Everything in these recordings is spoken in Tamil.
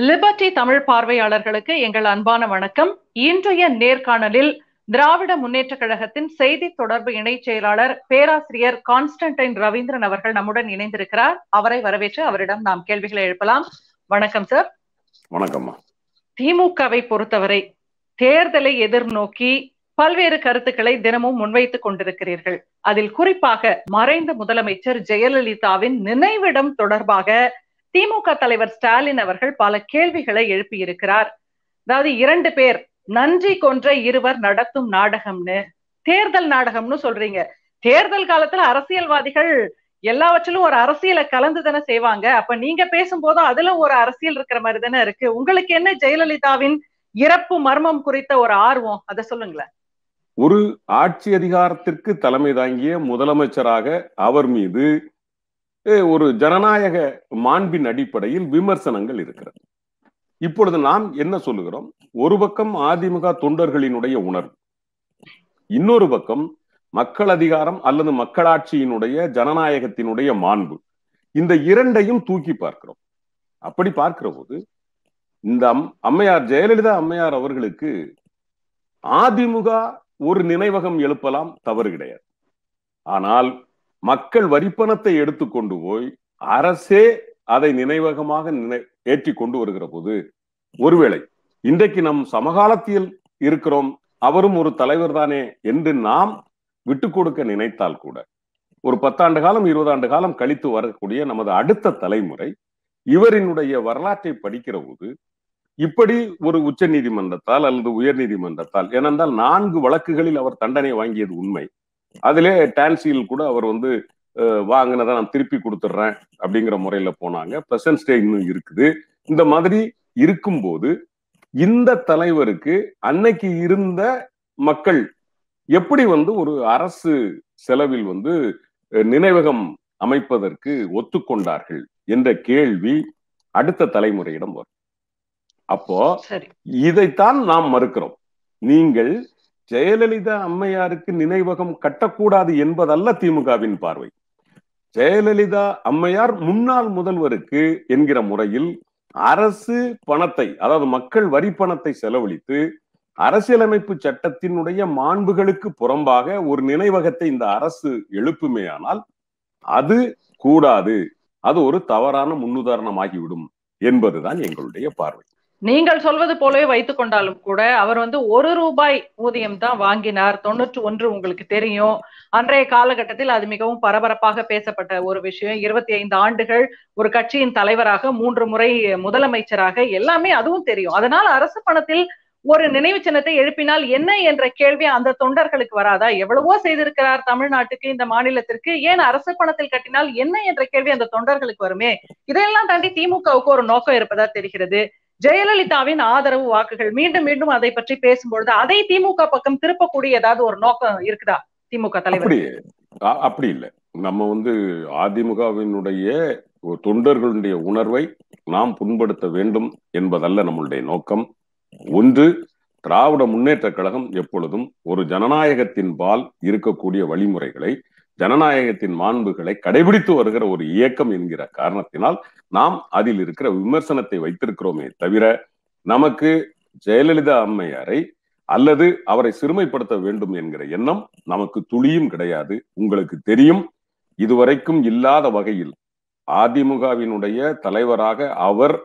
லிபர்டி தமிழ் பார்வையாளர்களுக்கு எங்கள் அன்பான வணக்கம். இன்றைய நேர்காணலில் திராவிட முன்னேற்ற கழகத்தின் செய்தி தொடர்பு இணைச் செயலாளர் பேராசிரியர் கான்ஸ்டன்டைன் ரவீந்திரன் அவர்கள் நம்முடன் இணைந்திருக்கிறார். அவரை வரவேற்று அவரிடம் நாம் கேள்விகளை எழுப்பலாம். வணக்கம் சார். வணக்கம்மா. திமுகவை பொறுத்தவரை தேர்தலை எதிர்நோக்கி பல்வேறு கருத்துக்களை தினமும் முன்வைத்துக் கொண்டிருக்கிறீர்கள். அதில் குறிப்பாக மறைந்த முதலமைச்சர் ஜெயலலிதாவின் நினைவிடம் தொடர்பாக திமுக தலைவர் ஸ்டாலின் அவர்கள் பல கேள்விகளை எழுப்பியிருக்கிறார். அதாவது இரண்டு பேர் நன்றி கொன்ற இருவர் நடத்தும் நாடகம்னு. தேர்தல் நாடகம்னு சொல்றீங்க. தேர்தல் காலத்துல அரசியல்வாதிகள் எல்லாவற்றிலும் ஒரு அரசியலை கலந்து தானே செய்வாங்க. அப்ப நீங்க பேசும்போதும் அதுல ஒரு அரசியல் இருக்கிற மாதிரி தானே இருக்கு. உங்களுக்கு என்ன ஜெயலலிதாவின் இறப்பு மர்மம் குறித்த ஒரு ஆர்வம்? அதை சொல்லுங்களேன். ஒரு ஆட்சி அதிகாரத்திற்கு தலைமை தாங்கிய முதலமைச்சராக அவர் மீது ஒரு ஜனநாயக மாண்பின் அடிப்படையில் விமர்சனங்கள் இருக்கிறது. இப்பொழுது நாம் என்ன சொல்லுகிறோம்? ஒரு பக்கம் அதிமுக தொண்டர்களினுடைய உணர்வு இன்னொரு பக்கம் மக்கள் அதிகாரம் அல்லது மக்களாட்சியினுடைய ஜனநாயகத்தினுடைய மாண்பு. இந்த இரண்டையும் தூக்கி பார்க்கிறோம். அப்படி பார்க்கிற போது இந்த அம்மையார் ஜெயலலிதா அம்மையார் அவர்களுக்கு அதிமுக ஒரு நினைவகம் எழுப்பலாம் தவறு கிடையாது. ஆனால் மக்கள் வரிப்பணத்தை எடுத்துக்கொண்டு போய் அரசே அதை நினைவகமாக நினை ஏற்றி கொண்டு வருகிற போது ஒருவேளை இன்றைக்கு நம் சமகாலத்தில் இருக்கிறோம் அவரும் ஒரு தலைவர் தானே என்று நாம் விட்டு கொடுக்க நினைத்தால் கூட ஒரு பத்தாண்டு காலம் இருபது ஆண்டு காலம் கழித்து வரக்கூடிய நமது அடுத்த தலைமுறை இவரினுடைய வரலாற்றை படிக்கிற போது இப்படி ஒரு உச்ச நீதிமன்றத்தால் அல்லது உயர் நீதிமன்றத்தால் ஏனென்றால் நான்கு வழக்குகளில் அவர் தண்டனை வாங்கியது உண்மை. அதிலே டான்சியில் கூட அவர் வந்து வாங்கினதை நான் திருப்பி கொடுத்துட்றேன் அப்படிங்கிற முறையில போனாங்க. பிரசன்ட் ஸ்டே இன்னும் இருக்குது. இந்த மாதிரி இருக்கும்போது இந்த தலைவருக்கு அன்னைக்கு இருந்த மக்கள் எப்படி வந்து ஒரு அரசு செலவில் வந்து நினைவகம் அமைப்பதற்கு ஒத்துக்கொண்டார்கள் என்ற கேள்வி அடுத்த தலைமுறையிடம் வரும். அப்போ இதைத்தான் நாம் மறுக்கிறோம். நீங்கள் ஜெயலலிதா அம்மையாருக்கு நினைவகம் கட்டக்கூடாது என்பதல்ல திமுகவின் பார்வை. ஜெயலலிதா அம்மையார் முன்னாள் முதல்வருக்கு என்கிற முறையில் அரசு பணத்தை அதாவது மக்கள் வரி பணத்தை செலவழித்து அரசியலமைப்பு சட்டத்தினுடைய மாண்புகளுக்கு புறம்பாக ஒரு நினைவகத்தை இந்த அரசு எழுப்புமேயானால் அது கூடாது. அது ஒரு தவறான முன்னுதாரணமாகிவிடும் என்பதுதான் எங்களுடைய பார்வை. நீங்கள் சொல்வது போலவே வைத்துக் கொண்டாலும் கூட அவர் வந்து ஒரு ரூபாய் ஊதியம் தான் வாங்கினார். தொண்ணூற்று ஒன்று உங்களுக்கு தெரியும். அன்றைய காலகட்டத்தில் அது மிகவும் பரபரப்பாக பேசப்பட்ட ஒரு விஷயம். இருபத்தி ஐந்து ஆண்டுகள் ஒரு கட்சியின் தலைவராக மூன்று முறை முதலமைச்சராக எல்லாமே அதுவும் தெரியும். அதனால் அரசு பணத்தில் ஒரு நினைவு சின்னத்தை எழுப்பினால் என்ன என்ற கேள்வி அந்த தொண்டர்களுக்கு வராதா? எவ்வளவோ செய்திருக்கிறார் தமிழ்நாட்டுக்கு இந்த மாநிலத்திற்கு. ஏன் அரசு பணத்தில் கட்டினால் என்ன என்ற கேள்வி அந்த தொண்டர்களுக்கு வருமே? இதையெல்லாம் தாண்டி திமுகவுக்கு ஒரு நோக்கம் இருப்பதா தெரிகிறது. ஜெயலலிதாவின் ஆதரவு வாக்குகள் மீண்டும் மீண்டும் அதை பற்றி பேசும்பொழுது அதை திமுக பக்கம் திருப்பக்கூடிய ஏதாவது ஒரு நோக்கம் இருக்குதா திமுக தலைவர்? அப்படி இல்லை. நம்ம வந்து அதிமுகவினுடைய தொண்டர்களுடைய உணர்வை நாம் புண்படுத்த வேண்டும் என்பதல்ல நம்மளுடைய நோக்கம். ஒன்று திராவிட முன்னேற்ற கழகம் எப்பொழுதும் ஒரு ஜனநாயகத்தின் பால் இருக்கக்கூடிய வழிமுறைகளை ஜனநாயகத்தின் மாண்புகளை கடைபிடித்து வருகிற ஒரு இயக்கம் என்கிற காரணத்தினால் நாம் அதில் இருக்கிற விமர்சனத்தை வைத்திருக்கிறோமே தவிர நமக்கு ஜெயலலிதா அம்மையாரை அல்லது அவரை சிறுமைப்படுத்த வேண்டும் என்கிற எண்ணம் நமக்கு துளியும் கிடையாது. உங்களுக்கு தெரியும் இதுவரைக்கும் இல்லாத வகையில் அதிமுகவினுடைய தலைவராக அவர்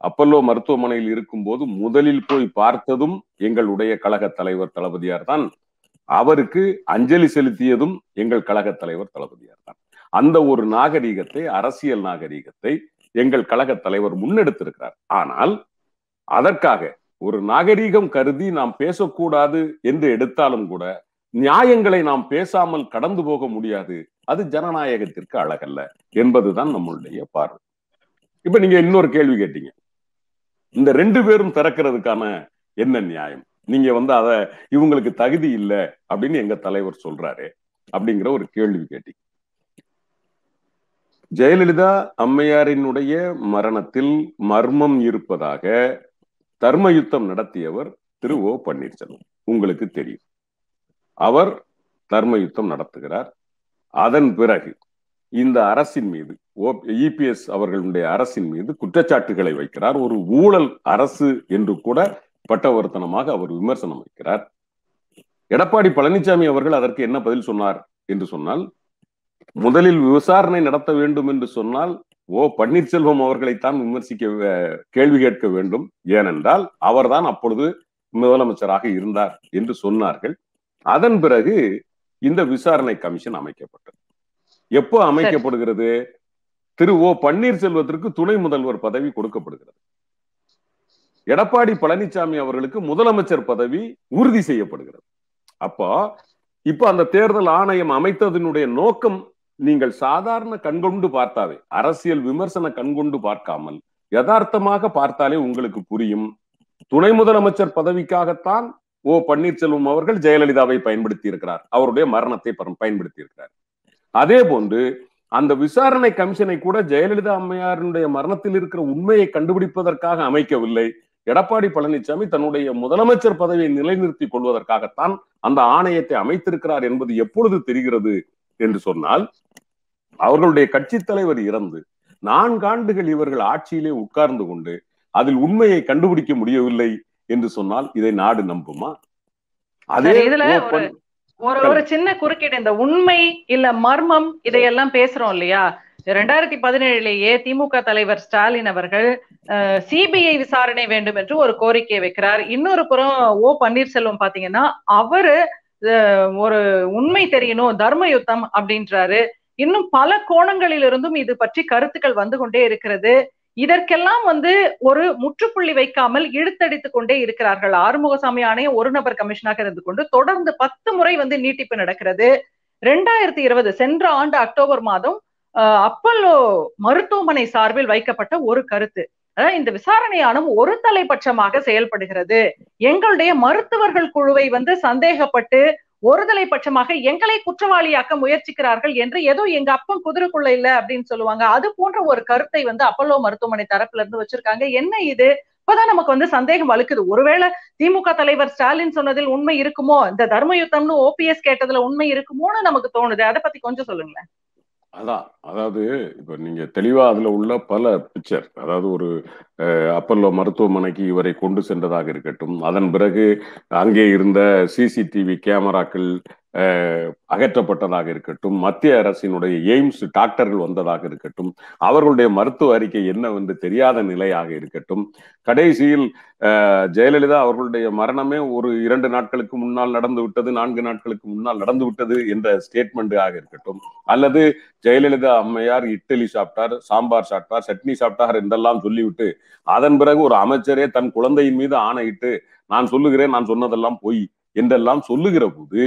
அப்பல்லோ மருத்துவமனையில் இருக்கும் போது முதலில் போய் பார்த்ததும் எங்களுடைய கழக தலைவர் தளபதியார் தான் அவருக்கு அஞ்சலி செலுத்தியதும் எங்கள் கழக தலைவர் தளபதியார் தான். அந்த ஒரு நாகரீகத்தை அரசியல் நாகரீகத்தை எங்கள் கழக தலைவர் முன்னெடுத்திருக்கிறார். ஆனால் அதற்காக ஒரு நாகரீகம் கருதி நாம் பேசக்கூடாது என்று எடுத்தாலும் கூட நியாயங்களை நாம் பேசாமல் கடந்து போக முடியாது. அது ஜனநாயகத்திற்கு அழகல்ல என்பதுதான் நம்மளுடைய பார்வை. இப்ப நீங்க இன்னொரு கேள்வி கேட்டீங்க. இந்த ரெண்டு பேரும் திறக்கிறதுக்கான என்ன நியாயம்? நீங்க வந்து அத இவங்களுக்கு தகுதி இல்லை அப்படின்னு எங்க தலைவர் சொல்றாரு அப்படிங்கிற ஒரு கேள்வி கேட்டீங்க ஜெயலலிதா அம்மையாரினுடைய மரணத்தில் மர்மம் இருப்பதாக தர்ம யுத்தம் நடத்தியவர் திரு ஓ பன்னீர்செல்வம். உங்களுக்கு தெரியும். அவர் தர்ம யுத்தம் நடத்துகிறார். அதன் பிறகு இந்த அரசின் மீது இபிஎஸ் அவர்களுடைய அரசின் மீது குற்றச்சாட்டுகளை வைக்கிறார். ஒரு ஊழல் அரசு என்று கூட பட்டவர்த்தனமாக அவர் விமர்சனம் வைக்கிறார். எடப்பாடி பழனிசாமி அவர்கள் அதற்கு என்ன பதில் சொன்னார் என்று சொன்னால் முதலில் விசாரணை நடத்த வேண்டும் என்று சொன்னால் ஓ பன்னீர்செல்வம் அவர்களைத்தான் விமர்சிக்க கேள்வி கேட்க வேண்டும். ஏனென்றால் அவர்தான் அப்பொழுது முதலமைச்சராக இருந்தார் என்று சொன்னார்கள். அதன் பிறகு இந்த விசாரணை கமிஷன் அமைக்கப்பட்டது. எப்போ அமைக்கப்படுகிறது? திரு ஓ பன்னீர்செல்வத்திற்கு துணை முதல்வர் பதவி கொடுக்கப்படுகிறது. எடப்பாடி பழனிசாமி அவர்களுக்கு முதலமைச்சர் பதவி உறுதி செய்யப்படுகிறது. அப்போ இப்ப அந்த தேர்தல் ஆணையம் அமைத்ததனுடைய நோக்கம் நீங்கள் சாதாரண கண்கொண்டு பார்த்தாவே அரசியல் விமர்சன கண்கொண்டு பார்க்காமல் யதார்த்தமாக பார்த்தாலே உங்களுக்கு புரியும். துணை முதலமைச்சர் பதவிக்காகத்தான் ஓ பன்னீர்செல்வம் அவர்கள் ஜெயலலிதாவை பயன்படுத்தி இருக்கிறார் அவருடைய மரணத்தை பயன்படுத்தி இருக்கிறார் அதே போன்று அந்த விசாரணை கமிஷனை கூட ஜெயலலிதா அம்மையாருடைய மரணத்தில் இருக்கிற உண்மையை கண்டுபிடிப்பதற்காக அமைக்கவில்லை. எடப்பாடி பழனிசாமி தன்னுடைய முதலமைச்சர் பதவியை நிலைநிறுத்திக் கொள்வதற்காகத்தான் அந்த ஆணையத்தை அமைத்திருக்கிறார் என்பது எப்பொழுது தெரிகிறது என்று சொன்னால் அவர்களுடைய கட்சி தலைவர் இறந்து நான்காண்டுகள் இவர்கள் ஆட்சியிலே உட்கார்ந்து கொண்டு அதில் உண்மையை கண்டுபிடிக்க முடியவில்லை என்று சொன்னால் இதை நாடு நம்புமா? அதே இதுல ஒரு ஒரு சின்ன குறுக்கீடு இந்த உண்மை இல்ல மர்மம் இதையெல்லாம் பேசுறோம் இல்லையா? ரெண்டாயிரத்தி பதினேழுலேயே திமுக தலைவர் ஸ்டாலின் அவர்கள் சிபிஐ விசாரணை வேண்டும் என்று ஒரு கோரிக்கை வைக்கிறார். இன்னொரு புறம் ஓ பன்னீர்செல்வம் பாத்தீங்கன்னா அவரு ஒரு உண்மை தெரியணும் தர்ம யுத்தம் அப்படின்றாரு. இன்னும் பல கோணங்களில் இருந்தும் இது பற்றி கருத்துக்கள் வந்து கொண்டே இருக்கிறது. இதற்கெல்லாம் வந்து ஒரு முற்றுப்புள்ளி வைக்காமல் இழுத்தடித்துக் கொண்டே இருக்கிறார்கள். ஆறுமுகசாமி ஆணையம் ஒரு நபர் கமிஷனாக இருந்து கொண்டு தொடர்ந்து பத்து முறை வந்து நீட்டிப்பு நடக்கிறது. ரெண்டாயிரத்தி இருபது சென்ற ஆண்டு அக்டோபர் மாதம் அப்பல்லோ மருத்துவமனை சார்பில் வைக்கப்பட்ட ஒரு கருத்து. அதாவது இந்த விசாரணை ஒரு தலைபட்சமாக செயல்படுகிறது. எங்களுடைய மருத்துவர்கள் குழுவை வந்து சந்தேகப்பட்டு ஒருதலை பட்சமாக எங்களை குற்றவாளியாக்க முயற்சிக்கிறார்கள் என்று ஏதோ எங்க அப்பன் குதிரைக்குள்ள இல்ல அப்படின்னு சொல்லுவாங்க. அது போன்ற ஒரு கருத்தை வந்து அப்பல்லோ மருத்துவமனை தரப்புல இருந்து வச்சிருக்காங்க. என்ன இது? இப்பதான் நமக்கு வந்து சந்தேகம் வலுக்குது. ஒருவேளை திமுக தலைவர் ஸ்டாலின் சொன்னதில் உண்மை இருக்குமோ? இந்த தர்ம யுத்தம்னு ஓபிஎஸ் கேட்டதுல உண்மை இருக்குமோன்னு நமக்கு தோணுது. அதை பத்தி கொஞ்சம் சொல்லுங்களேன். அதான். அதாவது இப்ப நீங்க தெளிவா அதுல உள்ள பல பிக்சர் அதாவது ஒரு அப்பல்லோ மருத்துவமனைக்கு இவரை கொண்டு சென்றதாக இருக்கட்டும் அதன் பிறகு அங்கே இருந்த சிசிடிவி கேமராக்கள் அகற்றப்பட்டதாக இருக்கட்டும் மத்திய அரசினுடைய எய்ம்ஸ் டாக்டர்கள் வந்ததாக இருக்கட்டும் அவர்களுடைய மருத்துவ அறிக்கை என்னவென்று தெரியாத நிலையாக இருக்கட்டும் கடைசியில் ஜெயலலிதா அவர்களுடைய மரணமே ஒரு இரண்டு நாட்களுக்கு முன்னால் நடந்து விட்டது நான்கு நாட்களுக்கு முன்னால் நடந்து விட்டது என்ற ஸ்டேட்மெண்ட் ஆக இருக்கட்டும் அல்லது ஜெயலலிதா அம்மையார் இட்லி சாப்பிட்டார் சாம்பார் சாப்பிட்டார் சட்னி சாப்பிட்டார் என்றெல்லாம் சொல்லிவிட்டு அதன் பிறகு ஒரு அமைச்சரே தன் குழந்தையின் மீது ஆணையிட்டு நான் சொல்லுகிறேன் நான் சொன்னதெல்லாம் பொய் என்றெல்லாம் சொல்லுகிற போது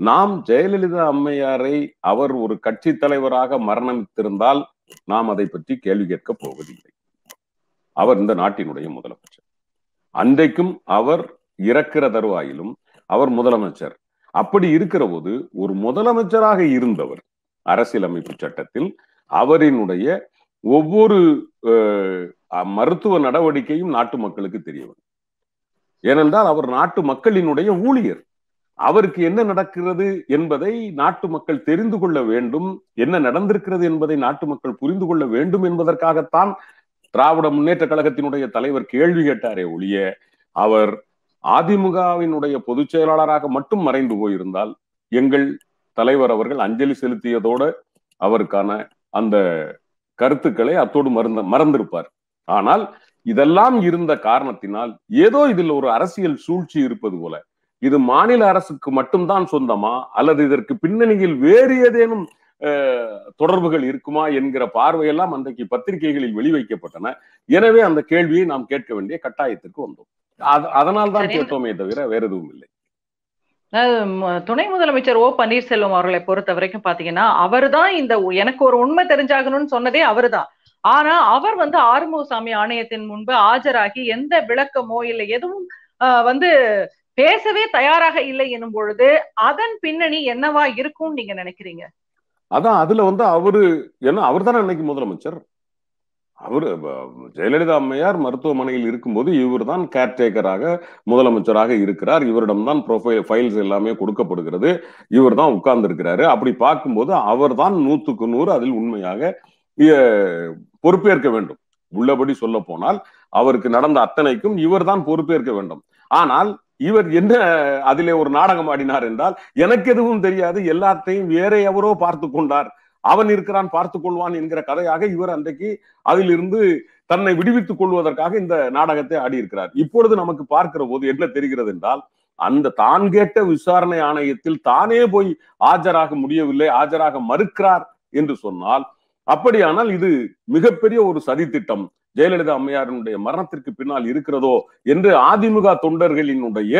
நாம் ஜெயலலிதா அம்மையாரை அவர் ஒரு கட்சி தலைவராக மரணமித்திருந்தால் நாம் அதை பற்றி கேள்வி கேட்க போவதில்லை. அவர் இந்த நாட்டினுடைய முதலமைச்சர். அன்றைக்கும் அவர் இறக்கிற தருவாயிலும் அவர் முதலமைச்சர். அப்படி இருக்கிற போது ஒரு முதலமைச்சராக இருந்தவர் அரசியலமைப்பு சட்டத்தில் அவரினுடைய ஒவ்வொரு மருத்துவ நடவடிக்கையும் நாட்டு மக்களுக்கு தெரியவர் ஏனென்றால் அவர் நாட்டு மக்களினுடைய ஊழியர். அவருக்கு என்ன நடக்கிறது என்பதை நாட்டு மக்கள் தெரிந்து கொள்ள வேண்டும். என்ன நடந்திருக்கிறது என்பதை நாட்டு மக்கள் புரிந்து கொள்ள வேண்டும் என்பதற்காகத்தான் திராவிட முன்னேற்ற கழகத்தினுடைய தலைவர் கேள்வி கேட்டாரே ஒழிய அவர் அதிமுகவினுடைய பொதுச் செயலாளராக மட்டும் மறைந்து போயிருந்தால் எங்கள் தலைவர் அவர்கள் அஞ்சலி செலுத்தியதோடு அவருக்கான அந்த கருத்துக்களை அத்தோடு மறந்த மறந்திருப்பார். ஆனால் இதெல்லாம் இருந்த காரணத்தினால் ஏதோ இதில் ஒரு அரசியல் சூழ்ச்சி இருப்பது போல இது மாநில அரசுக்கு மட்டும்தான் சொந்தமா? அல்லது இதற்கு பின்னணியில் வேறு ஏதேனும் தொடர்புகள் இருக்குமா என்கிற பார்வையெல்லாம் அன்றைக்கு பத்திரிகைகளில் வெளிவைக்கப்பட்டன. எனவே அந்த கேள்வியை நாம் கேட்க வேண்டிய கட்டாயத்திற்கு வந்தோம். அதனால் தான் கேட்டோமே தவிர வேற எதுவும் இல்லை. துணை முதலமைச்சர் ஓ பன்னீர்செல்வம் அவர்களை பொறுத்த வரைக்கும் பாத்தீங்கன்னா அவர் தான் இந்த எனக்கு ஒரு உண்மை தெரிஞ்சாகணும்னு சொன்னதே அவரு தான் ஆனா அவர் வந்து ஆறுமுகசாமி ஆணையத்தின் முன்பு ஆஜராகி எந்த விளக்கமோ இல்லை எதுவும் வந்து பேசவே தயாராக இல்லை எனும் பொழுது அதன் பின்னணி என்னவா இருக்கும்னு நீங்க நினைக்கிறீங்க? அதான் அதுல வந்து அவரு ஏன்னா அவர் தானே அன்னைக்கு முதலமைச்சர்? அவரு ஜெயலலிதா அம்மையார் மருத்துவமனையில் இருக்கும்போது இவர் தான் கேர்டேக்கராக முதலமைச்சராக இருக்கிறார். இவரிடம்தான் ப்ரொஃபைல் ஃபைல்ஸ் எல்லாமே கொடுக்கப்படுகிறது. இவர் தான் உட்கார்ந்து இருக்கிறாரு அப்படி பார்க்கும்போது அவர் தான் நூத்துக்கு நூறு அதில் உண்மையாக பொறுப்பேற்க வேண்டும். உள்ளபடி சொல்ல போனால் அவருக்கு நடந்த அத்தனைக்கும் இவர் தான் பொறுப்பேற்க வேண்டும். ஆனால் இவர் என்ன அதிலே ஒரு நாடகம் ஆடினார் என்றால் எனக்கு எதுவும் தெரியாது எல்லாத்தையும் வேற எவரோ பார்த்து கொண்டார். அவன் இருக்கிறான் பார்த்து கொள்வான் என்கிற கதையாக இவர் அன்றைக்கு அதிலிருந்து தன்னை விடுவித்துக் கொள்வதற்காக இந்த நாடகத்தை ஆடியிருக்கிறார். இப்பொழுது நமக்கு பார்க்கிற போது என்ன தெரிகிறது என்றால் அந்த தான் கேட்ட விசாரணை ஆணையத்தில் தானே போய் ஆஜராக முடியவில்லை ஆஜராக மறுக்கிறார் என்று சொன்னால் அப்படியானால் இது மிகப்பெரிய ஒரு சதித்திட்டம். ஜெயலலிதா அம்மையாரினுடைய மரணத்திற்கு பின்னால் இருக்கிறதோ என்று அதிமுக தொண்டர்களினுடைய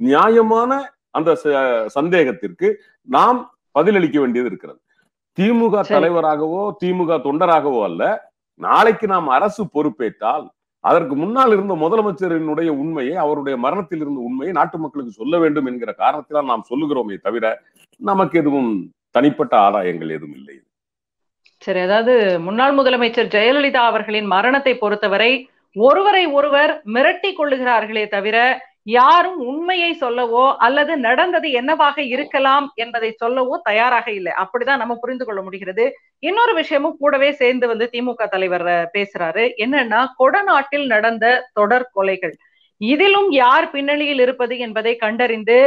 நியாயமான அந்த சந்தேகத்திற்கு நாம் பதிலளிக்க வேண்டியது இருக்கிறது. திமுக தலைவராகவோ திமுக தொண்டராகவோ அல்ல நாளைக்கு நாம் அரசு பொறுப்பேற்றால் அதற்கு முன்னால் இருந்த முதலமைச்சரினுடைய உண்மையை அவருடைய மரணத்தில் இருந்த உண்மையை நாட்டு மக்களுக்கு சொல்ல வேண்டும் என்கிற காரணத்தினால் நாம் சொல்லுகிறோமே தவிர நமக்கு எதுவும் தனிப்பட்ட ஆதாயங்கள் எதுவும் இல்லை. சரி அதாவது முன்னாள் முதலமைச்சர் ஜெயலலிதா அவர்களின் மரணத்தை பொறுத்தவரை ஒருவரை ஒருவர் மிரட்டி கொள்ளுகிறார்களே தவிர யாரும் உண்மையை சொல்லவோ அல்லது நடந்தது என்னவாக இருக்கலாம் என்பதை சொல்லவோ தயாராக இல்லை. அப்படிதான் நம்ம புரிந்து கொள்ள முடிகிறது. இன்னொரு விஷயமும் கூடவே சேர்ந்து வந்து திமுக தலைவர் பேசுறாரு. என்னன்னா கொடநாட்டில் நடந்த தொடர் கொலைகள். இதிலும் யார் பின்னணியில் இருப்பது என்பதை கண்டறிந்து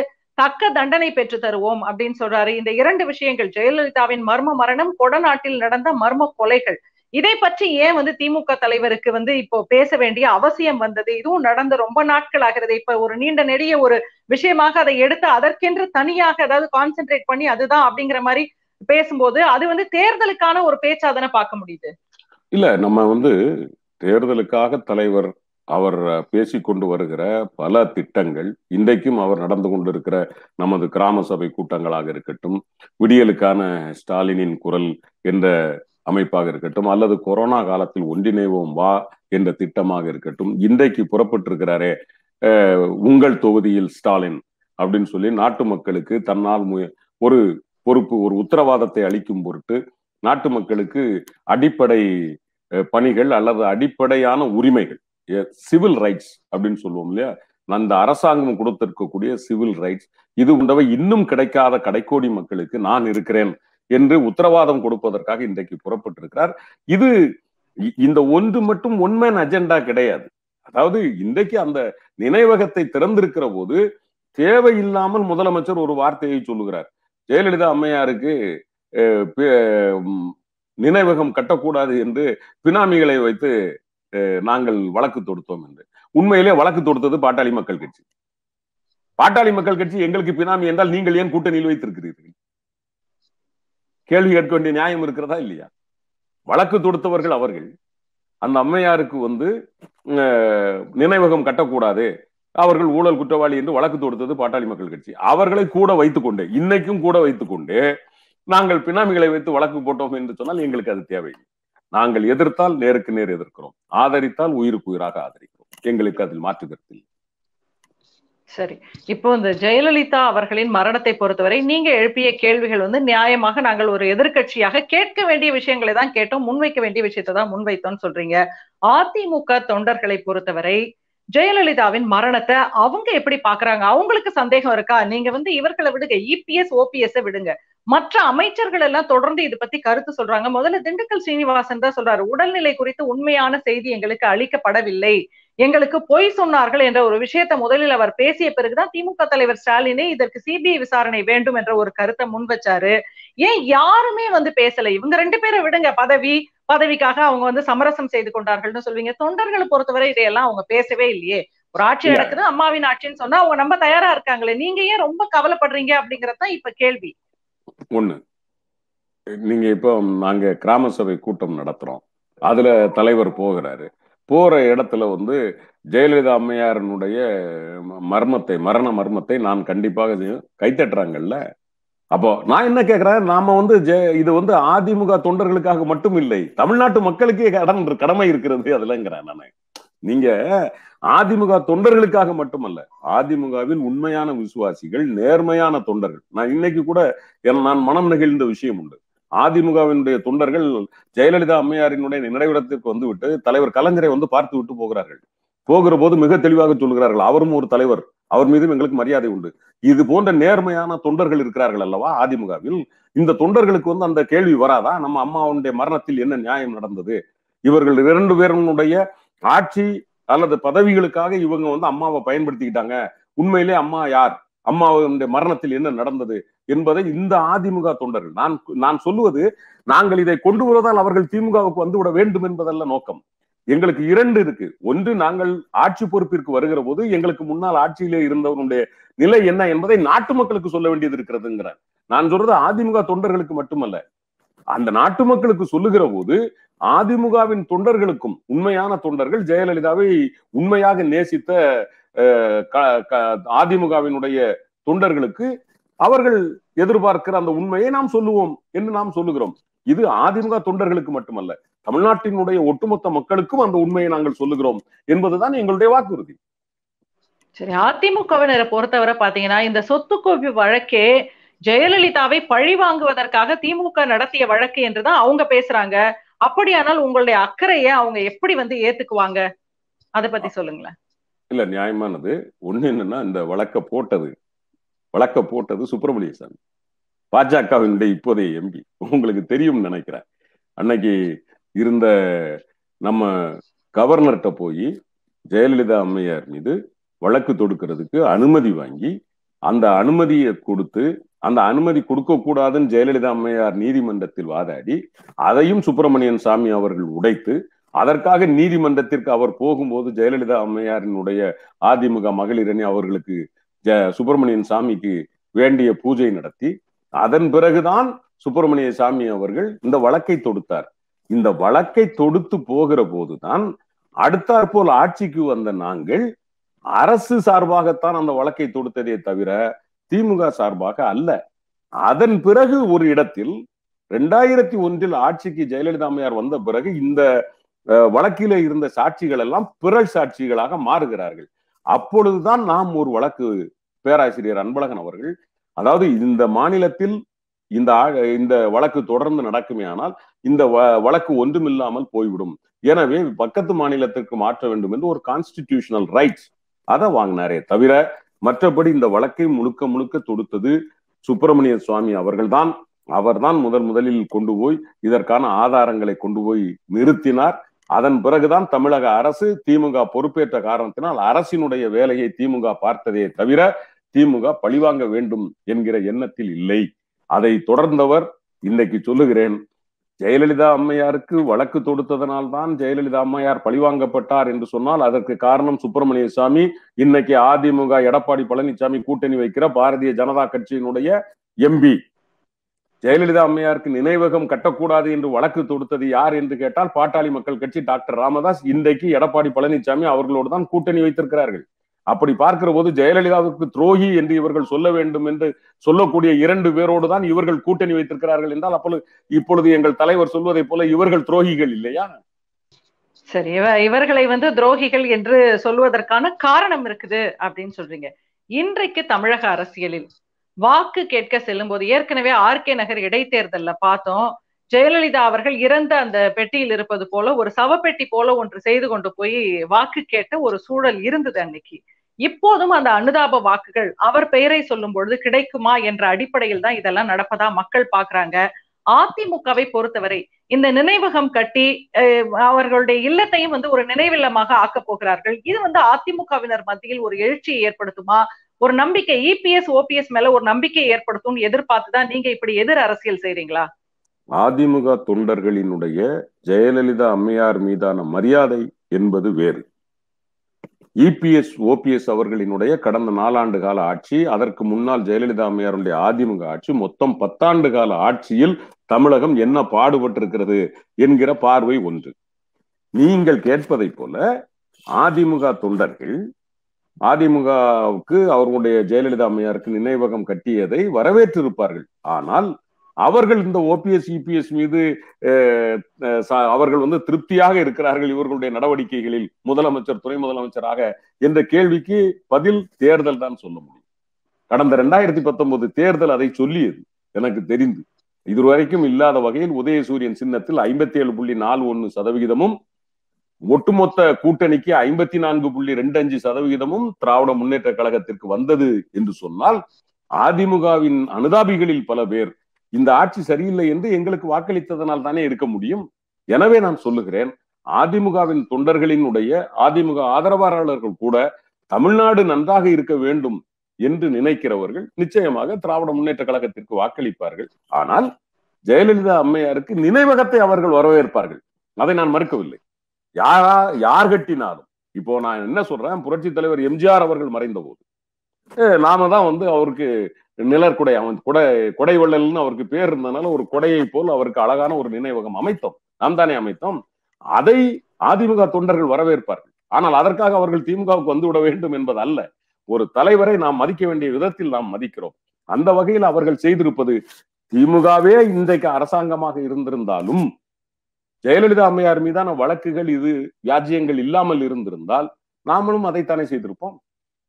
தக்க தண்டனை பெற்று தருவோம் அப்படின்னு சொல்றாரு. இந்த இரண்டு விஷயங்கள் ஜெயலலிதாவின் மர்ம மரணம் கொடநாட்டில் நடந்த மர்ம கொலைகள் இதை பற்றி ஏன் வந்து திமுக தலைவருக்கு வந்து இப்போ பேச வேண்டிய அவசியம் வந்தது? இதுவும் நடந்து ரொம்ப நாட்கள் ஆகிறது. இப்ப ஒரு நீண்ட நெடிய ஒரு விஷயமாக அதை எடுத்து அதற்கென்று தனியாக அதாவது கான்சென்ட்ரேட் பண்ணி அதுதான் அப்படிங்கிற மாதிரி பேசும்போது அது வந்து தேர்தலுக்கான ஒரு பேச்சாதனை பார்க்க முடியுது? இல்ல நம்ம வந்து தேர்தலுக்காக தலைவர் அவர் பேசிக்கொண்டு வருகிற பல திட்டங்கள் இன்றைக்கும் அவர் நடந்து கொண்டிருக்கிற நமது கிராம சபை கூட்டங்களாக இருக்கட்டும் விடியலுக்கான ஸ்டாலினின் குரல் என்ற அமைப்பாக இருக்கட்டும் அல்லது கொரோனா காலத்தில் ஒன்றிணைவோம் வா என்ற திட்டமாக இருக்கட்டும் இன்றைக்கு புறப்பட்டிருக்கிறாரே உங்கள் தொகுதியில் ஸ்டாலின் அப்படின்னு சொல்லி நாட்டு மக்களுக்கு தன்னால் ஒரு பொறுப்பு ஒரு உத்தரவாதத்தை அளிக்கும் பொருட்டு நாட்டு மக்களுக்கு அடிப்படை பணிகள் அல்லது அடிப்படையான உரிமைகள் சிவில் ரைட்ஸ் அப்படின்னு சொல்லுவோம் இல்லையா? அந்த அரசாங்கம் கொடுத்திருக்கக்கூடிய சிவில் ரைட்ஸ் இது உண்டவை இன்னும் கிடைக்காத கடைக்கோடி மக்களுக்கு நான் இருக்கிறேன் என்று உத்தரவாதம் கொடுப்பதற்காக இன்றைக்கு புறப்பட்டிருக்கிறார். இது இந்த ஒன்று மட்டும் ஒன்மேன் அஜெண்டா கிடையாது. அதாவது இன்றைக்கு அந்த நினைவகத்தை திறந்திருக்கிற போது தேவையில்லாமல் முதலமைச்சர் ஒரு வார்த்தையை சொல்லுகிறார். ஜெயலலிதா அம்மையாருக்கு நினைவகம் கட்டக்கூடாது என்று பினாமிகளை வைத்து நாங்கள் வழக்கு தொடுத்தோம் என்று. உண்மையிலே வழக்கு தொடுத்தது பாட்டாளி மக்கள் கட்சி. பாட்டாளி மக்கள் கட்சி எங்களுக்கு பினாமி என்றால் நீங்கள் ஏன் கூட்டணியில் வைத்திருக்கிறீர்கள்? கேள்வி கேட்க வேண்டிய நியாயம் இருக்கிறதா இல்லையா? வழக்கு தொடுத்தவர்கள் அவர்கள் அந்த அம்மையாருக்கு வந்து நினைவகம் கட்டக்கூடாது. அவர்கள் ஊழல் குற்றவாளி என்று வழக்கு தொடுத்தது பாட்டாளி மக்கள் கட்சி. அவர்களை கூட வைத்துக்கொண்டு இன்னைக்கும் கூட வைத்துக்கொண்டு நாங்கள் பினாமிகளை வைத்து வழக்கு போட்டோம் என்று சொன்னால் எங்களுக்கு அது தேவையில்லை. நாங்கள் எதிர்த்தால் நேருக்கு நேர் எதிர்க்கிறோம். ஆதரித்தால் உயிருக்கு உயிராக ஆதரிக்கிறோம். எங்களுக்கு அதில் மாற்று கருத்தில் சரி. இப்போ இந்த ஜெயலலிதா அவர்களின் மரணத்தை பொறுத்தவரை நீங்க எழுப்பிய கேள்விகள் வந்து நியாயமாக நாங்கள் ஒரு எதிர்கட்சியாக கேட்க வேண்டிய விஷயங்களை தான் கேட்டோம். முன்வைக்க வேண்டிய விஷயத்தை தான் முன்வைத்தோம்னு சொல்றீங்க. அதிமுக தொண்டர்களை பொறுத்தவரை ஜெயலலிதாவின் மரணத்தை அவங்க எப்படி பாக்குறாங்க அவங்களுக்கு சந்தேகம் இருக்கா? நீங்க வந்து இவர்களை விடுங்க. இபிஎஸ் ஓபிஎஸ் விடுங்க. மற்ற அமைச்சர்கள் எல்லாம் தொடர்ந்து இது பத்தி கருத்து சொல்றாங்க. முதல்ல திண்டுக்கல் சீனிவாசன் தான் சொல்றாரு. உடல்நிலை குறித்து உண்மையான செய்தி எங்களுக்கு அளிக்கப்படவில்லை. எங்களுக்கு பொய் சொன்னார்கள் என்ற ஒரு விஷயத்தை முதலில் அவர் பேசிய பிறகுதான் திமுக தலைவர் ஸ்டாலினே இதற்கு சிபிஐ விசாரணை வேண்டும் என்ற ஒரு கருத்தை முன் வச்சாரு. ஏன் யாருமே வந்து பேசல? இவங்க ரெண்டு பேரை விடுங்க. பதவி பதவிக்காக அவங்க வந்து சமரசம் செய்து கொண்டார்கள்னு சொல்வீங்க. தொண்டர்களை பொறுத்தவரை இதையெல்லாம் அவங்க பேசவே இல்லையே. ஒரு ஆட்சி நடக்குது அம்மாவின் ஆட்சின்னு சொன்னா அவங்க நம்ம தயாரா இருக்காங்களே. நீங்க ஏன் ரொம்ப கவலைப்படுறீங்க அப்படிங்கறதுதான் இப்ப கேள்வி. ஒண்ணு. நீங்க இப்போ நாங்க கிராம சபை கூட்டம் நடத்துறோம். அதுல தலைவர் போகிறாரு. போற இடத்துல வந்து ஜெயலலிதா அம்மையாரனுடைய மர்மத்தை மரண மர்மத்தை நான் கண்டிப்பாக கைத்தட்டுறாங்கல்ல? அப்போ நான் என்ன கேட்கிறேன் நாம வந்து இது வந்து அதிமுக தொண்டர்களுக்காக மட்டும் இல்லை தமிழ்நாட்டு மக்களுக்கே கடன் கடமை இருக்கிறது அதுலங்கிறேன் நான். நீங்க அதிமுக தொண்டர்களுக்காக மட்டுமல்ல அதிமுகவின் உண்மையான விசுவாசிகள் நேர்மையான தொண்டர்கள். நான் இன்னைக்கு கூட நான் மனம் நெகிழ்ந்த விஷயம் உண்டு. அதிமுகவினுடைய தொண்டர்கள் ஜெயலலிதா அம்மையாரினுடைய நினைவிடத்திற்கு வந்துவிட்டு தலைவர் கலைஞரை வந்து பார்த்து விட்டு போகிறார்கள். போகிற போது மிக தெளிவாக சொல்கிறார்கள் அவரும் ஒரு தலைவர் அவர் மீதும் எங்களுக்கு மரியாதை உண்டு. இது போன்ற நேர்மையான தொண்டர்கள் இருக்கிறார்கள் அல்லவா அதிமுகவில்? இந்த தொண்டர்களுக்கு வந்து அந்த கேள்வி வராதா? நம்ம அம்மாவுடைய மரணத்தில் என்ன நியாயம் நடந்தது? இவர்கள் இரண்டு பேருடைய ஆட்சி அல்லது பதவிகளுக்காக இவங்க வந்து அம்மாவை பயன்படுத்திக்கிட்டாங்க. உண்மையிலே அம்மா யார்? அம்மாவுடைய மரணத்தில் என்ன நடந்தது என்பதை இந்த அதிமுக தொண்டர்கள் நான் நான் சொல்லுவது நாங்கள் இதை கொண்டு வருவதால் அவர்கள் திமுகவுக்கு வந்துவிட வேண்டும் என்பதல்ல நோக்கம். எங்களுக்கு இரண்டு இருக்கு. ஒன்று நாங்கள் ஆட்சி பொறுப்பிற்கு வருகிற போது எங்களுக்கு முன்னால் ஆட்சியிலே இருந்தவனுடைய நிலை என்ன என்பதை நாட்டு மக்களுக்கு சொல்ல வேண்டியது இருக்கிறதுங்கிறேன் நான் சொல்றது அதிமுக தொண்டர்களுக்கு மட்டுமல்ல. அந்த நாட்டு மக்களுக்கு சொல்லுகிற போது அதிமுகவின் தொண்டர்களுக்கும் உண்மையான தொண்டர்கள் ஜெயலலிதாவை உண்மையாக நேசித்த அதிமுகவினுடைய தொண்டர்களுக்கு அவர்கள் எதிர்பார்க்கிற அந்த உண்மையை நாம் சொல்லுவோம் என்று நாம் சொல்லுகிறோம். இது அதிமுக தொண்டர்களுக்கு மட்டுமல்ல தமிழ்நாட்டினுடைய ஒட்டுமொத்த மக்களுக்கும் அந்த உண்மையை நாங்கள் சொல்லுகிறோம் என்பதுதான் எங்களுடைய வாக்குறுதி. சரி அதிமுகவினரை பொறுத்தவரை பாத்தீங்கன்னா இந்த சொத்து குவிப்பு வழக்கே ஜெயலலிதாவை பழி வாங்குவதற்காக திமுக நடத்திய வழக்கு என்றுதான் அவங்க பேசுறாங்க. அப்படியானால் உங்களுடைய அக்கறையை அவங்க எப்படி வந்து ஏத்துக்குவாங்க? அதை பத்தி சொல்லுங்களேன். இல்ல நியாயமானது. ஒண்ணு என்னன்னா இந்த வழக்க போட்டது. வழக்க போட்டது சுப்பிரமணிய சாமி. பாஜகவினுடைய இப்போதைய எம்பி. உங்களுக்கு தெரியும் நினைக்கிறேன். அன்னைக்கு இருந்த நம்ம கவர்னர்கிட்ட போய் ஜெயலலிதா அம்மையார் மீது வழக்கு தொடுக்கிறதுக்கு அனுமதி வாங்கி அந்த அனுமதியை கொடுத்து அந்த அனுமதி கொடுக்க கூடாதுன்னு ஜெயலலிதா அம்மையார் நீதிமன்றத்தில் வாதாடி அதையும் சுப்பிரமணியன் சாமி அவர்கள் உடைத்து அதற்காக நீதிமன்றத்திற்கு அவர் போகும்போது ஜெயலலிதா அம்மையாரினுடைய அதிமுக மகளிரணி அவர்களுக்கு ஜ சுப்பிரமணியன் சாமிக்கு வேண்டிய பூஜை நடத்தி அதன் பிறகுதான் சுப்பிரமணிய சாமி அவர்கள் இந்த வழக்கை தொடுத்தார். இந்த வழக்கை தொடுத்து போகிற போதுதான் அடுத்தாற்போல் ஆட்சிக்கு வந்த நாங்கள் அரசு சார்பாகத்தான் அந்த வழக்கை தொடுத்ததே தவிர திமுக சார்பாக அல்ல. அதன் பிறகு ஒரு இடத்தில் ரெண்டாயிரத்தி ஒன்றில் ஆட்சிக்கு ஜெயலலிதா அம்மையார் வந்த பிறகு இந்த வழக்கில இருந்த சாட்சிகள் எல்லாம் பிறல் சாட்சிகளாக மாறுகிறார்கள். அப்பொழுதுதான் நாம் ஒரு வழக்கு பேராசிரியர் அன்பழகன் அவர்கள் அதாவது இந்த மாநிலத்தில் இந்த இந்த வழக்கு தொடர்ந்து நடக்குமே ஆனால் இந்த வழக்கு ஒன்றுமில்லாமல் போய்விடும். எனவே பக்கத்து மாநிலத்திற்கு மாற்ற வேண்டும் என்று ஒரு கான்ஸ்டிடியூஷனல் ரைட்ஸ் அதை வாங்கினாரே தவிர மற்றபடி இந்த வழக்கை முழுக்க முழுக்க தொடுத்தது சுப்பிரமணிய சுவாமி அவர்கள்தான். அவர்தான் முதன் முதலில் கொண்டு போய் இதற்கான ஆதாரங்களை கொண்டு போய் நிறுத்தினார். அதன் பிறகுதான் தமிழக அரசு திமுக பொறுப்பேற்ற காரணத்தினால் அரசினுடைய வேலையை திமுக பார்த்ததே தவிர திமுக பழிவாங்க வேண்டும் என்கிற எண்ணத்தில் இல்லை. அதை தொடர்ந்தவர் இன்னைக்கு சொல்லுகிறேன் ஜெயலலிதா அம்மையாருக்கு வழக்கு தொடுத்ததனால் தான் ஜெயலலிதா அம்மையார் பழிவாங்கப்பட்டார் என்று சொன்னால் அதற்கு காரணம் சுப்பிரமணிய சாமி இன்னைக்கு அதிமுக எடப்பாடி பழனிசாமி கூட்டணி வைக்கிற பாரதிய ஜனதா கட்சியினுடைய எம்பி. ஜெயலலிதா அம்மையாருக்கு நினைவகம் கட்டக்கூடாது என்று வழக்கு தொடுத்தது யார் என்று கேட்டால் பாட்டாளி மக்கள் கட்சி டாக்டர் ராமதாஸ். இன்றைக்கு எடப்பாடி பழனிசாமி அவர்களோடு தான் கூட்டணி வைத்திருக்கிறார்கள். அப்படி பார்க்கிற போது ஜெயலலிதாவுக்கு துரோகி என்று இவர்கள் சொல்ல வேண்டும் என்று சொல்லக்கூடிய இரண்டு பேரோடு தான் இவர்கள் கூட்டணி வைத்திருக்கிறார்கள் என்றால் அப்பொழுது இப்பொழுது எங்கள் தலைவர் சொல்வதை போல இவர்கள் துரோகிகள் இல்லையா? சரி இவர்களை வந்து துரோகிகள் என்று சொல்வதற்கான காரணம் இருக்குது அப்படின்னு சொல்றீங்க. இன்றைக்கு தமிழக அரசியலில் வாக்கு கேட்க செல்லும் போது ஏற்கனவே ஆர்கே நகர் இடைத்தேர்தல்ல பார்த்தோம். ஜெயலலிதா அவர்கள் இறந்த அந்த பெட்டியில் இருப்பது போல ஒரு சவப்பெட்டி போல ஒன்று செய்து கொண்டு போய் வாக்கு கேட்ட ஒரு சூழல் இருந்தது அன்னைக்கு. இப்போதும் அந்த அனுதாப வாக்குகள் அவர் பெயரை சொல்லும் பொழுது கிடைக்குமா என்ற அடிப்படையில் தான் இதெல்லாம் நடப்பதா மக்கள் பாக்குறாங்க அதிமுகவை பொறுத்தவரை இந்த நினைவகம் கட்டி அவர்களுடைய இல்லத்தையும் வந்து ஒரு நினைவில்லமாக ஆக்க போகிறார்கள். இது வந்து அதிமுகவினர் மத்தியில் ஒரு எழுச்சியை ஏற்படுத்துமா? ஒரு நம்பிக்கை இபிஎஸ் ஓபிஎஸ் மேல ஒரு நம்பிக்கை ஏற்படுத்தும் எதிர்பார்த்துதான் நீங்க இப்படி எதிர் அரசியல் செய்றீங்களா? அதிமுக தொண்டர்களினுடைய ஜெயலலிதா அம்மையார் மீதான மரியாதை என்பது வேறு. இபிஎஸ் ஓபிஎஸ் அவர்களினுடைய கடந்த நாலாண்டு கால ஆட்சி அதற்கு முன்னால் ஜெயலலிதா அம்மையாருடைய அதிமுக ஆட்சி மொத்தம் பத்தாண்டு கால ஆட்சியில் தமிழகம் என்ன பாடுபட்டிருக்கிறது என்கிற பார்வை ஒன்று. நீங்கள் கேட்பதை போல அதிமுக தொண்டர்கள் அதிமுகவுக்கு அவர்களுடைய ஜெயலலிதா அம்மையாருக்கு நினைவகம் கட்டியதை வரவேற்றிருப்பார்கள். ஆனால் அவர்கள் இந்த ஓபிஎஸ் இபிஎஸ் மீது அவர்கள் வந்து திருப்தியாக இருக்கிறார்கள் இவர்களுடைய நடவடிக்கைகளில் முதலமைச்சர் துணை முதலமைச்சராக என்ற கேள்விக்கு பதில் தேர்தல் தான் சொல்ல முடியும். கடந்த ரெண்டாயிரத்தி பத்தொன்பது தேர்தல் அதை சொல்லியது எனக்கு தெரிந்து. இதுவரைக்கும் இல்லாத வகையில் உதயசூரியன் சின்னத்தில் ஐம்பத்தி ஏழு புள்ளி நாலு ஒன்னு சதவிகிதமும் ஒட்டுமொத்த கூட்டணிக்கு ஐம்பத்தி நான்கு புள்ளி ரெண்டு அஞ்சு சதவிகிதமும் திராவிட முன்னேற்ற கழகத்திற்கு வந்தது என்று சொன்னால் அதிமுகவின் அனுதாபிகளில் பல பேர் இந்த ஆட்சி சரியில்லை என்று எங்களுக்கு வாக்களித்ததனால் தானே இருக்க முடியும்? எனவே நான் சொல்லுகிறேன் அதிமுகவின் தொண்டர்களினுடைய அதிமுக ஆதரவாளர்கள் கூட தமிழ்நாடு நன்றாக இருக்க வேண்டும் என்று நினைக்கிறவர்கள் நிச்சயமாக திராவிட முன்னேற்ற கழகத்திற்கு வாக்களிப்பார்கள். ஆனால் ஜெயலலிதா அம்மையாருக்கு நினைவகத்தை அவர்கள் வரவேற்பார்கள். அதை நான் மறுக்கவில்லை. யாரா யார் கட்டினாலும் இப்போ நான் என்ன சொல்றேன் புரட்சி தலைவர் எம்ஜிஆர் அவர்கள் மறைந்த போது நாம தான் வந்து அவருக்கு நிழற்குடை அவன் குடை கொடை வள்ளல்னு அவருக்கு பேர் இருந்ததுனால ஒரு கொடையை போல் அவருக்கு அழகான ஒரு நினைவகம் அமைத்தோம். நாம் தானே அமைத்தோம். அதை அதிமுக தொண்டர்கள் வரவேற்பார்கள். ஆனால் அதற்காக அவர்கள் திமுகவுக்கு வந்து விட வேண்டும் என்பது அல்ல. ஒரு தலைவரை நாம் மதிக்க வேண்டிய விதத்தில் நாம் மதிக்கிறோம். அந்த வகையில் அவர்கள் செய்திருப்பது திமுகவே இன்றைக்கு அரசாங்கமாக இருந்திருந்தாலும் ஜெயலலிதா அம்மையார் மீதான வழக்குகள் இது வியாஜ்யங்கள் இல்லாமல் இருந்திருந்தால் நாமளும் அதைத்தானே செய்திருப்போம்.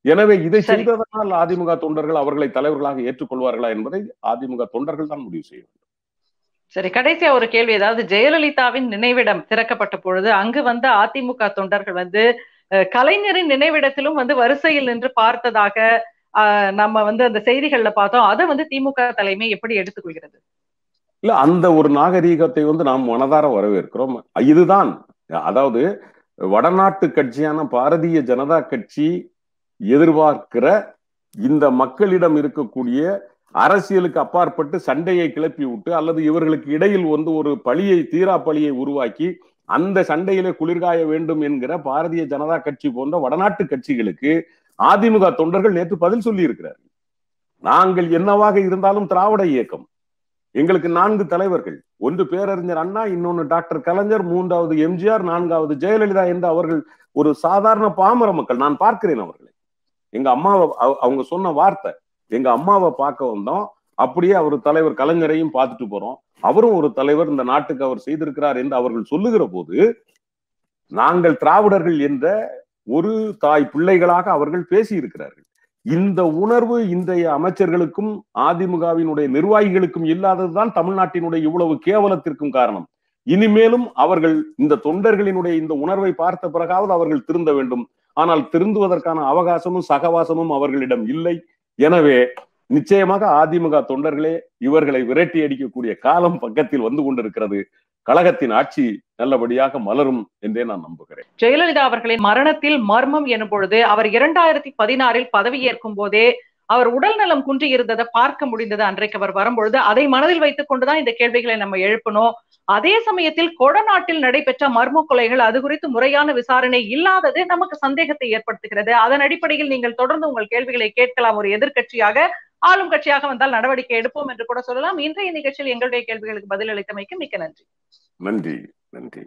எனவே இதை செய்ததனால் அதிமுக தொண்டர்கள் அவர்களை தலைவர்களாக ஏற்றுக்கொள்வார்களா என்பதை அதிமுக தொண்டர்கள் தான் முடிவு செய்ய வேண்டும். சரி கடைசியா ஒரு கேள்வி. ஏதாவது ஜெயலலிதாவின் நினைவிடம் திறக்கப்பட்ட பொழுது அங்கு வந்த அதிமுக தொண்டர்கள் வந்து கலைஞரின் நினைவிடத்திலும் வந்து வரிசையில் நின்று பார்த்ததாக நம்ம வந்து அந்த செய்திகள்ல பார்த்தோம். அதை வந்து திமுக தலைமை எப்படி எடுத்துக்கொள்கிறது? இல்ல அந்த ஒரு நாகரீகத்தை வந்து நாம் மனதார வரவேற்கிறோம். இதுதான் அதாவது வடநாட்டு கட்சியான பாரதிய ஜனதா கட்சி எதிர்பார்க்கிற இந்த மக்களிடம் இருக்கக்கூடிய அரசியலுக்கு அப்பாற்பட்டு சண்டையை கிளப்பி விட்டு அல்லது இவர்களுக்கு இடையில் வந்து ஒரு பழியை தீரா பழியை உருவாக்கி அந்த சண்டையிலே குளிர்காய வேண்டும் என்கிற பாரதிய ஜனதா கட்சி போன்ற வடநாட்டு கட்சிகளுக்கு அதிமுக தொண்டர்கள் நேற்று பதில் சொல்லி இருக்கிறார்கள் நாங்கள் என்னவாக இருந்தாலும் திராவிட இயக்கம். எங்களுக்கு நான்கு தலைவர்கள். ஒன்று பேரறிஞர் அண்ணா இன்னொன்னு டாக்டர் கலைஞர் மூன்றாவது எம்ஜிஆர் நான்காவது ஜெயலலிதா என்று அவர்கள் ஒரு சாதாரண பாமர மக்கள். நான் பார்க்கிறேன் அவர்களை. எங்க அம்மாவை அவங்க சொன்ன வார்த்தை எங்க அம்மாவை பார்க்க வந்தோம். அப்படியே அவர் தலைவர் கலைஞரையும் பார்த்துட்டு போறோம். அவரும் ஒரு தலைவர் இந்த நாட்டுக்கு அவர் செய்திருக்கிறார் என்று அவர்கள் சொல்லுகிற போது நாங்கள் திராவிடர்கள் என்ற ஒரு தாய் பிள்ளைகளாக அவர்கள் பேசி இருக்கிறார்கள் இந்த உணர்வு இன்றைய அமைச்சர்களுக்கும் அதிமுகவினுடைய நிர்வாகிகளுக்கும் இல்லாததுதான் தமிழ்நாட்டினுடைய இவ்வளவு கேவலத்திற்கும் காரணம். இனிமேலும் அவர்கள் இந்த தொண்டர்களினுடைய இந்த உணர்வை பார்த்த பிறகாவது அவர்கள் திருந்த வேண்டும். ஆனால் திருந்துவதற்கான அவகாசமும் சகவாசமும் அவர்களிடம் இல்லை. எனவே நிச்சயமாக அதிமுக தொண்டர்களே இவர்களை விரட்டி அடிக்கக்கூடிய காலம் பக்கத்தில் வந்து கொண்டிருக்கிறது. கழகத்தின் ஆட்சி நல்லபடியாக மலரும் என்றே நான் நம்புகிறேன். ஜெயலலிதா அவர்களின் மரணத்தில் மர்மம் எனும் பொழுது அவர் இரண்டாயிரத்தி பதினாறில் பதவியேற்கும் போதே அவர் உடல் நலம் குன்றி இருந்ததை பார்க்க முடிந்தது அன்றைக்கு அவர் வரும்பொழுது. அதை மனதில் வைத்துக் கொண்டுதான் இந்த கேள்விகளை நம்ம எழுப்பணும் அதே சமயத்தில் கொடநாட்டில் நடைபெற்ற மர்ம கொலைகள் அது குறித்து முறையான விசாரணை இல்லாதது நமக்கு சந்தேகத்தை ஏற்படுத்துகிறது. அதன் அடிப்படையில் நீங்கள் தொடர்ந்து உங்கள் கேள்விகளை கேட்கலாம். ஒரு எதிர்கட்சியாக ஆளும் கட்சியாக வந்தால் நடவடிக்கை எடுப்போம் என்று கூட சொல்லலாம். இன்றைய நிகழ்ச்சியில் எங்களுடைய கேள்விகளுக்கு பதிலளித்தமைக்கு மிக்க நன்றி. நன்றி நன்றி.